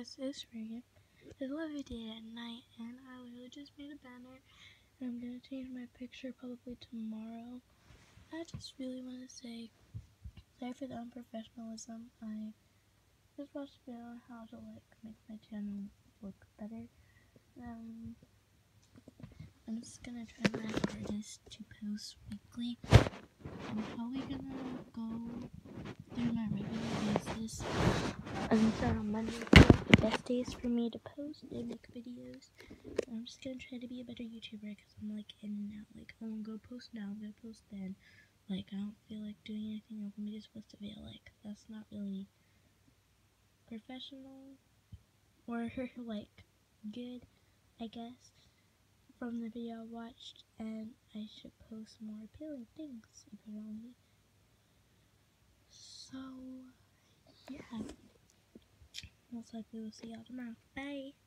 This is Raigan. It's what I did at night, and I literally just made a banner, and I'm gonna change my picture probably tomorrow. I just really want to say sorry for the unprofessionalism. I just watched a video on how to like make my channel look better. Um, I'm just gonna try my hardest to post weekly. I'm probably gonna and start on Monday. The best days for me to post and make videos. I'm just gonna try to be a better YouTuber because I'm like in and out. Like I won't go post now, I'm gonna post then. Like I don't feel like doing anything else. I'm just supposed to feel like that's not really professional or like good, I guess, from the video I watched. And I should post more appealing things apparently. So yeah. so we will see y'all tomorrow. Bye.